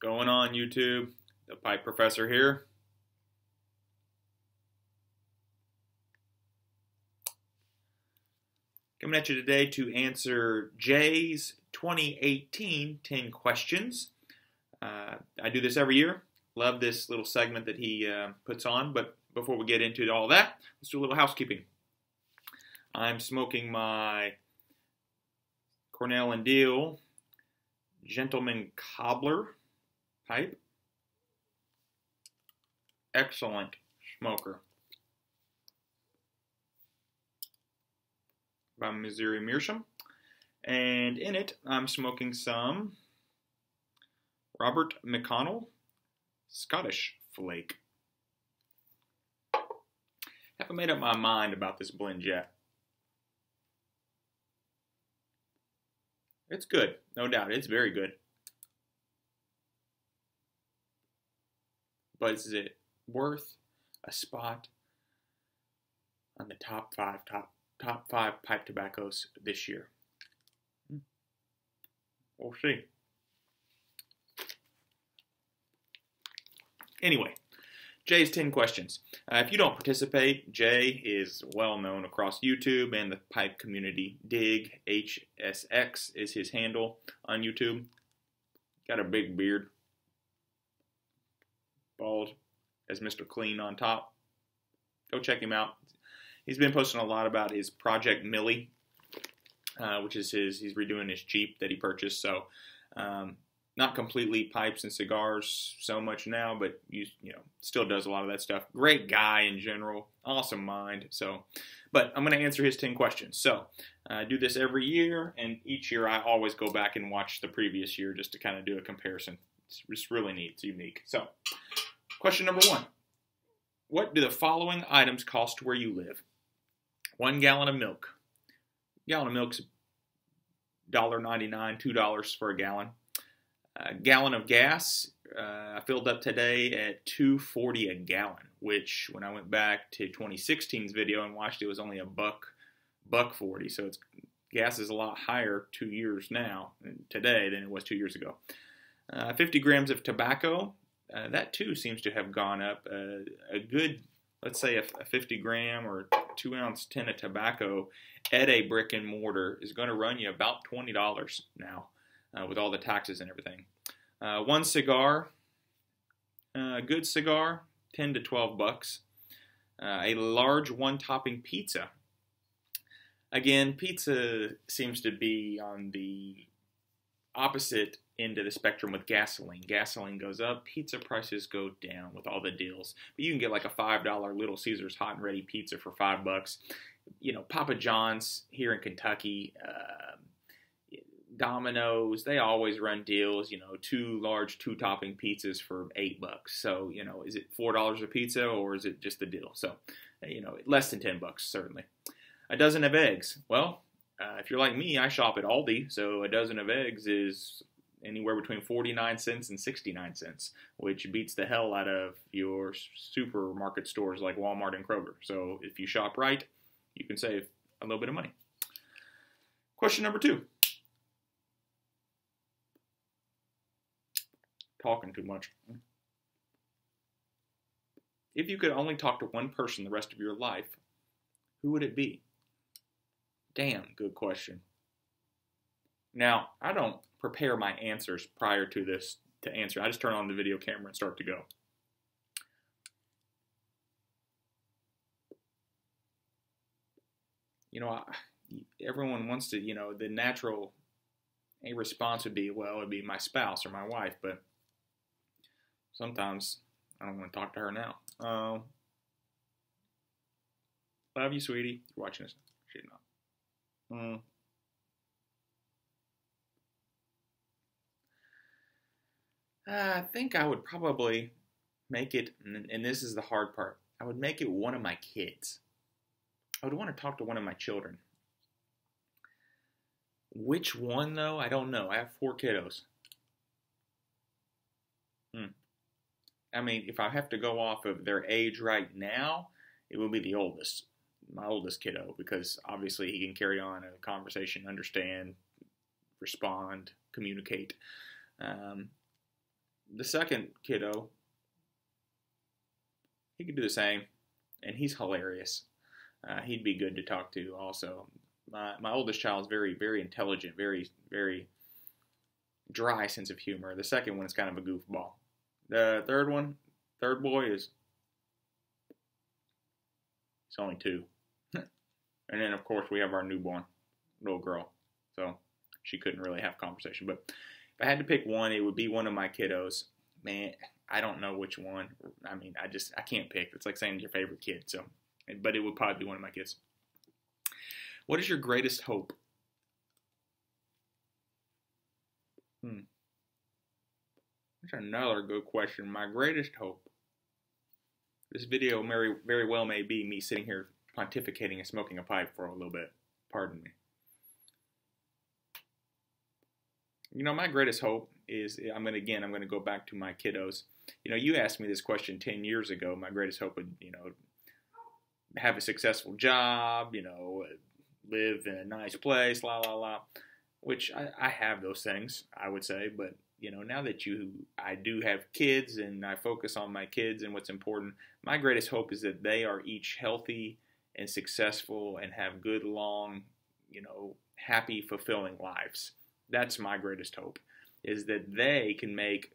going on, YouTube? The Pipe Professor here. Coming at you today to answer Jay's 2018 10 questions. Uh, I do this every year. Love this little segment that he uh, puts on. But before we get into all that, let's do a little housekeeping. I'm smoking my Cornell and Diehl Gentleman Cobbler pipe. Excellent smoker. By Missouri Meerschaum. And in it, I'm smoking some Robert McConnell Scottish Flake. Haven't made up my mind about this blend yet. It's good, no doubt. It's very good. But is it worth a spot on the top five top top five pipe tobaccos this year? Hmm. We'll see. Anyway, Jay's 10 questions. Uh, if you don't participate, Jay is well known across YouTube and the pipe community. Dig HSX is his handle on YouTube. Got a big beard. Bald as Mr. Clean on top. Go check him out. He's been posting a lot about his Project Millie, uh, which is his, he's redoing his Jeep that he purchased. So, um, not completely pipes and cigars so much now, but you you know still does a lot of that stuff. Great guy in general, awesome mind. So, but I'm going to answer his ten questions. So I do this every year, and each year I always go back and watch the previous year just to kind of do a comparison. It's, it's really neat. It's unique. So, question number one: What do the following items cost where you live? One gallon of milk. A gallon of milk milk's $1.99, $2 for a gallon. A gallon of gas, uh, I filled up today at 240 a gallon, which when I went back to 2016's video and watched it was only a buck, buck 40. So it's gas is a lot higher two years now today than it was two years ago. Uh, 50 grams of tobacco, uh, that too seems to have gone up. Uh, a good, let's say a, a 50 gram or two ounce tin of tobacco at a brick and mortar is going to run you about $20 now uh, with all the taxes and everything. Uh, one cigar, uh, a good cigar, 10 to 12 bucks. A large one topping pizza. Again, pizza seems to be on the opposite end of the spectrum with gasoline. Gasoline goes up, pizza prices go down with all the deals. But you can get like a $5 Little Caesars hot and ready pizza for 5 bucks. You know, Papa John's here in Kentucky, uh, Domino's, they always run deals, you know, two large two topping pizzas for eight bucks. So, you know, is it four dollars a pizza or is it just a deal? So, you know, less than ten bucks, certainly. A dozen of eggs. Well, uh, if you're like me, I shop at Aldi, so a dozen of eggs is anywhere between 49 cents and 69 cents, which beats the hell out of your supermarket stores like Walmart and Kroger. So if you shop right, you can save a little bit of money. Question number two. talking too much. If you could only talk to one person the rest of your life, who would it be? Damn, good question. Now, I don't prepare my answers prior to this to answer. I just turn on the video camera and start to go. You know, I, everyone wants to, you know, the natural a response would be, well, it'd be my spouse or my wife, but sometimes I don't want to talk to her now. Um, love you, sweetie. You're watching this. She's not. Um, I think I would probably make it, and this is the hard part. I would make it one of my kids. I would want to talk to one of my children. Which one, though? I don't know. I have four kiddos. Hmm. I mean, if I have to go off of their age right now, it would be the oldest, my oldest kiddo, because obviously he can carry on a conversation, understand, respond, communicate. Um, the second kiddo, he could do the same, and he's hilarious. Uh, he'd be good to talk to also. My, my oldest child is very, very intelligent, very, very dry sense of humor. The second one is kind of a goofball. The third one, third boy is it's only two. And then of course we have our newborn little girl. So she couldn't really have conversation. But if I had to pick one, it would be one of my kiddos. Man, I don't know which one. I mean, I just I can't pick. It's like saying your favorite kid. So, but it would probably be one of my kids. What is your greatest hope? Hmm. That's another good question. My greatest hope. This video very, very well may be me sitting here pontificating and smoking a pipe for a little bit. Pardon me. You know, my greatest hope is I'm going to, again, I'm going to go back to my kiddos. You know, you asked me this question 10 years ago. My greatest hope would, you know, have a successful job, you know, live in a nice place, la, la, la, which I, I have those things, I would say, but you know, now that you, I do have kids and I focus on my kids and what's important, my greatest hope is that they are each healthy and successful and have good, long, you know, happy, fulfilling lives. That's my greatest hope, is that they can make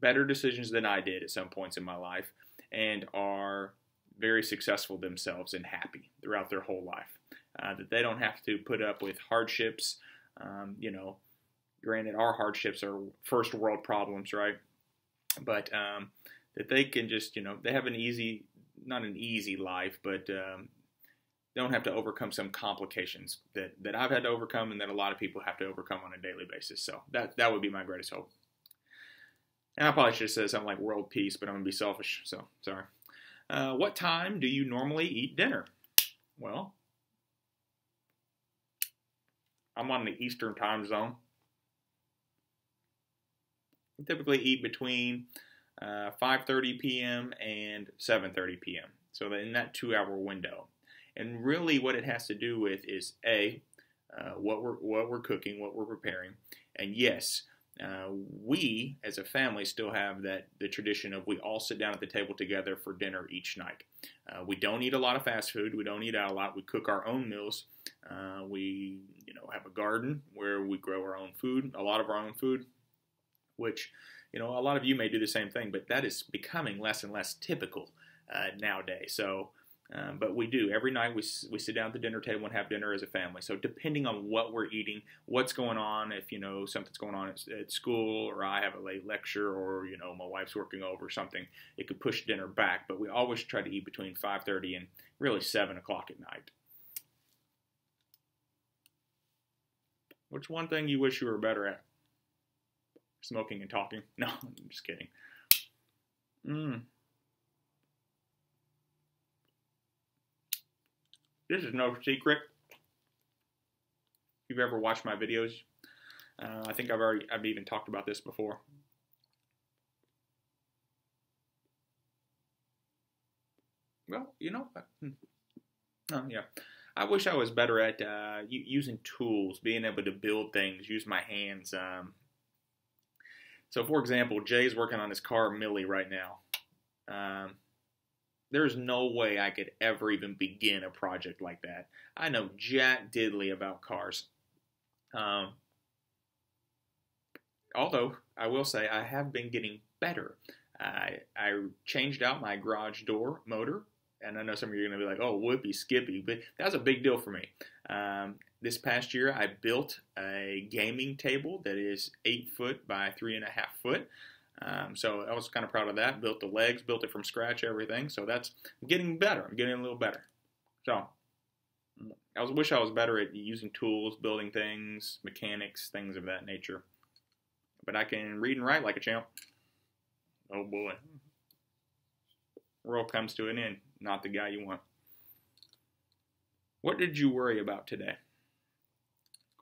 better decisions than I did at some points in my life and are very successful themselves and happy throughout their whole life. Uh, that they don't have to put up with hardships, um, you know, Granted, our hardships are first world problems, right? But um, that they can just, you know, they have an easy, not an easy life, but um, don't have to overcome some complications that, that I've had to overcome and that a lot of people have to overcome on a daily basis. So that, that would be my greatest hope. And I probably should have said something like world peace, but I'm going to be selfish, so sorry. Uh, what time do you normally eat dinner? Well, I'm on the Eastern time zone. We typically eat between uh, 5:30 p.m. and 7:30 p.m. So in that two-hour window, and really what it has to do with is a uh, what we're what we're cooking, what we're preparing, and yes, uh, we as a family still have that the tradition of we all sit down at the table together for dinner each night. Uh, we don't eat a lot of fast food. We don't eat out a lot. We cook our own meals. Uh, we you know have a garden where we grow our own food, a lot of our own food which you know a lot of you may do the same thing, but that is becoming less and less typical uh, nowadays. So. Um, but we do every night. We we sit down at the dinner table and have dinner as a family. So depending on what we're eating, what's going on, if you know something's going on at, at school, or I have a late lecture, or you know my wife's working over something, it could push dinner back. But we always try to eat between 5:30 and really 7 o'clock at night. What's one thing you wish you were better at? Smoking and talking. No, I'm just kidding. Mm. This is no secret. If you've ever watched my videos, uh, I think I've already I've even talked about this before. Well, you know, hmm. oh yeah. I wish I was better at uh, using tools, being able to build things, use my hands. Um, so, for example, Jay's working on his car Millie right now. Um, there's no way I could ever even begin a project like that. I know jack diddly about cars. Um, although I will say I have been getting better. I, I changed out my garage door motor, and I know some of you are going to be like, "Oh, whoopee, skippy," but that was a big deal for me. Um, this past year, I built a gaming table that is eight foot by three and a half foot. Um, so I was kind of proud of that. Built the legs, built it from scratch, everything. So that's getting better. I'm getting a little better. So I was, wish I was better at using tools, building things, mechanics, things of that nature. But I can read and write like a champ. Oh boy. World comes to an end. Not the guy you want. What did you worry about today?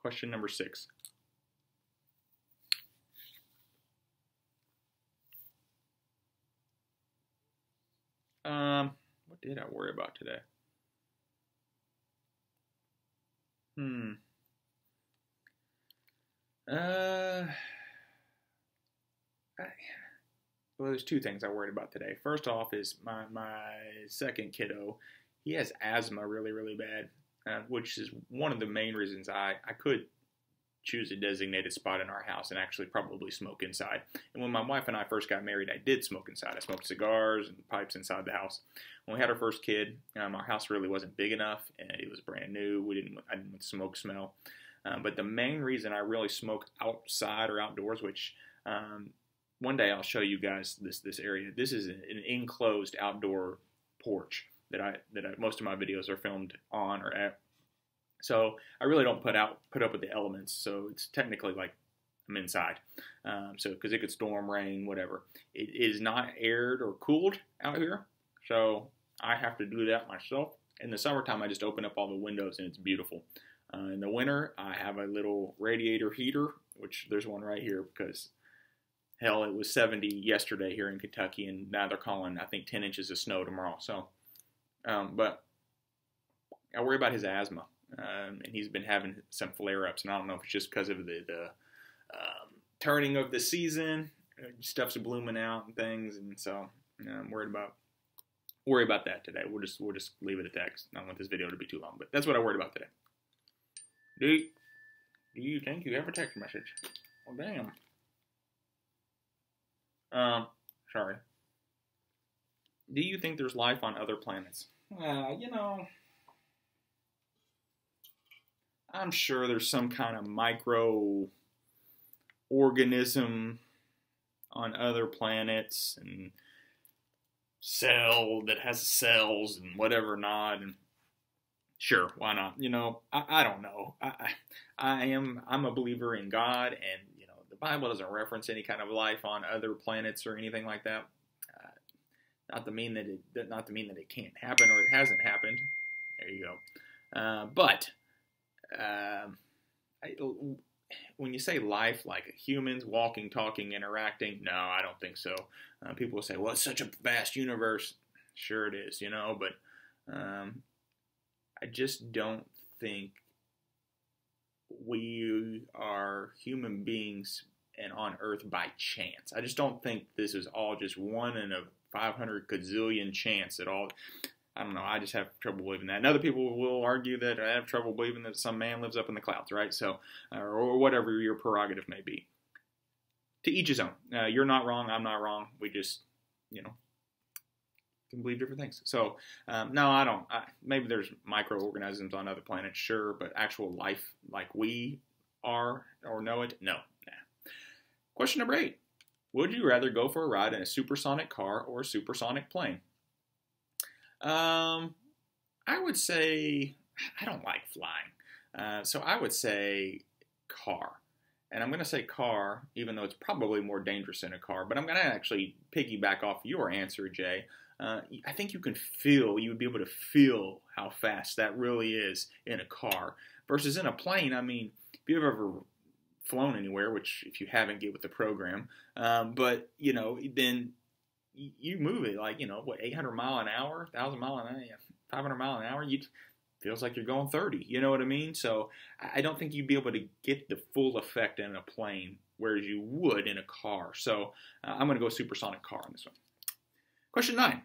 Question number six. Um, what did I worry about today? Hmm. Uh, I, well, there's two things I worried about today. First off is my my second kiddo. He has asthma really really bad, uh, which is one of the main reasons I I could choose a designated spot in our house and actually probably smoke inside. And when my wife and I first got married, I did smoke inside. I smoked cigars and pipes inside the house. When we had our first kid, um, our house really wasn't big enough and it was brand new. We didn't I didn't smoke smell. Um, but the main reason I really smoke outside or outdoors, which um, one day I'll show you guys this this area. This is an enclosed outdoor porch that I that I, most of my videos are filmed on or at. So I really don't put out put up with the elements. So it's technically like I'm inside. Um, so because it could storm, rain, whatever. It is not aired or cooled out here. So I have to do that myself. In the summertime, I just open up all the windows and it's beautiful. Uh, in the winter, I have a little radiator heater, which there's one right here because hell, it was 70 yesterday here in Kentucky, and now they're calling I think 10 inches of snow tomorrow. So, um, but I worry about his asthma, um, and he's been having some flare-ups, and I don't know if it's just because of the the um, turning of the season, uh, stuff's blooming out and things, and so I'm worried about worry about that today. We'll just we'll just leave it at that. I don't want this video to be too long, but that's what I worried about today. Do you, do you think you have a text message? Well, damn. Um, sorry. Do you think there's life on other planets? Uh, you know, I'm sure there's some kind of micro organism on other planets and cell that has cells and whatever not. And sure why not? You know i, I don't know. I, I, I am i'm a believer in god and you know the Bible doesn't reference any kind of life on other planets or anything like that. Uh, not to mean that it, not to mean that it can't happen or it hasn't happened. There you go. Uh, but um, I, when you say life, like humans walking, talking, interacting, no, I don't think so. Uh, people will say, "Well, it's such a vast universe." Sure, it is, you know, but um, I just don't think we are human beings and on Earth by chance. I just don't think this is all just one and a 500 gazillion chance at all. I don't know. I just have trouble believing that. And other people will argue that I have trouble believing that some man lives up in the clouds, right? So, uh, or whatever your prerogative may be. To each his own. Uh, you're not wrong. I'm not wrong. We just, you know, can believe different things. So, um, no, I don't. I, maybe there's microorganisms on other planets, sure, but actual life like we are or know it, no, Nah. Question number eight Would you rather go for a ride in a supersonic car or a supersonic plane? Um, I would say I don't like flying. Uh, so I would say car. And I'm going to say car, even though it's probably more dangerous in a car. But I'm going to actually piggyback off your answer, Jay. Uh, I think you can feel, you would be able to feel how fast that really is in a car. Versus in a plane, I mean, if you've ever flown anywhere, which if you haven't, get with the program. Um, but you know, then you move it like you know what 800 mile an hour, 1,000 mile an hour, 500 mile an hour. You feels like you're going 30. You know what I mean? So I don't think you'd be able to get the full effect in a plane, whereas you would in a car. So uh, I'm going to go supersonic car on this one. Question nine: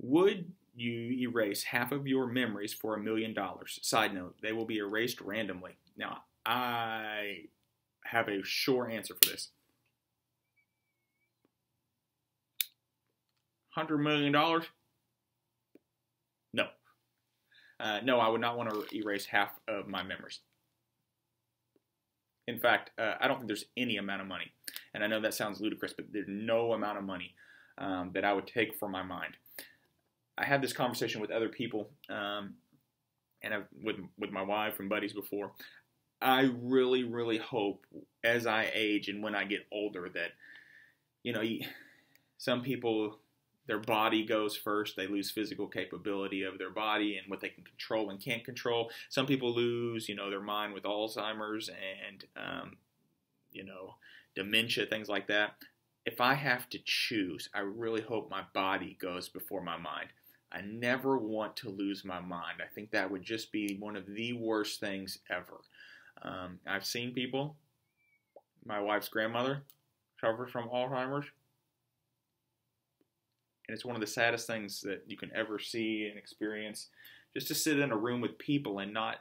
Would you erase half of your memories for a million dollars? Side note: They will be erased randomly. Now I have a sure answer for this. Hundred million dollars? No. Uh, no, I would not want to erase half of my memories. In fact, uh, I don't think there's any amount of money, and I know that sounds ludicrous, but there's no amount of money um, that I would take from my mind. I had this conversation with other people, um, and I've, with with my wife and buddies before. I really, really hope as I age and when I get older that, you know, some people, their body goes first. They lose physical capability of their body and what they can control and can't control. Some people lose, you know, their mind with Alzheimer's and, um, you know, dementia, things like that. If I have to choose, I really hope my body goes before my mind. I never want to lose my mind. I think that would just be one of the worst things ever. Um, I've seen people, my wife's grandmother, suffer from Alzheimer's. and it's one of the saddest things that you can ever see and experience. Just to sit in a room with people and not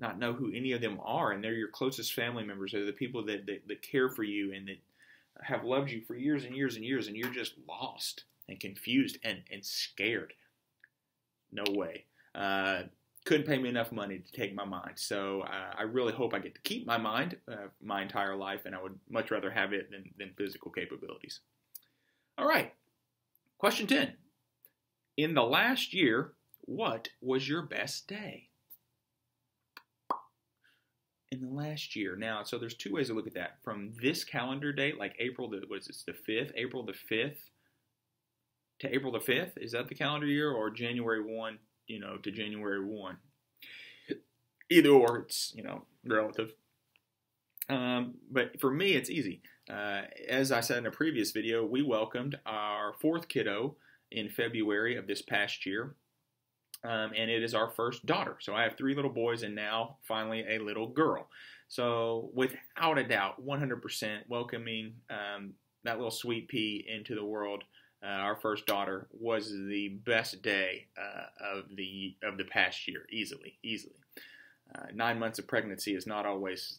not know who any of them are, and they're your closest family members. They're the people that, that, that care for you and that have loved you for years and years and years, and you're just lost and confused and, and scared. No way. Uh, couldn't pay me enough money to take my mind. So uh, I really hope I get to keep my mind uh, my entire life, and I would much rather have it than, than physical capabilities. All right. Question 10. In the last year, what was your best day? In the last year. Now, so there's two ways to look at that. From this calendar date, like April the what is this, the 5th, April the 5th to April the 5th, is that the calendar year or January 1 you know, to January 1. Either or, it's, you know, relative. Um, but for me, it's easy. Uh, as I said in a previous video, we welcomed our fourth kiddo in February of this past year. Um, and it is our first daughter. So I have three little boys and now finally a little girl. So without a doubt, 100% welcoming um, that little sweet pea into the world uh, our first daughter, was the best day uh, of the of the past year, easily, easily. Uh, nine months of pregnancy is not always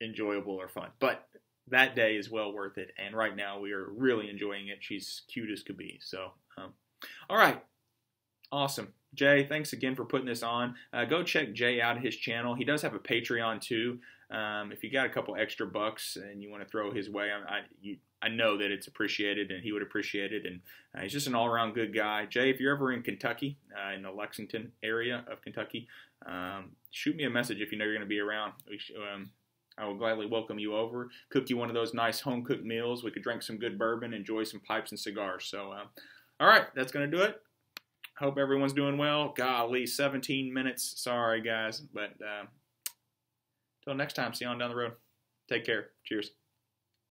enjoyable or fun, but that day is well worth it. And right now, we are really enjoying it. She's cute as could be. So, um, all right, awesome. Jay, thanks again for putting this on. Uh, go check Jay out his channel. He does have a Patreon too. Um, if you got a couple extra bucks and you want to throw his way, I, I, you, I know that it's appreciated and he would appreciate it. And uh, he's just an all around good guy. Jay, if you're ever in Kentucky, uh, in the Lexington area of Kentucky, um, shoot me a message if you know you're going to be around. Um, I will gladly welcome you over, cook you one of those nice home cooked meals. We could drink some good bourbon, enjoy some pipes and cigars. So, uh, all right, that's going to do it. Hope everyone's doing well. Golly, 17 minutes. Sorry, guys. But uh, until next time, see you on down the road. Take care. Cheers.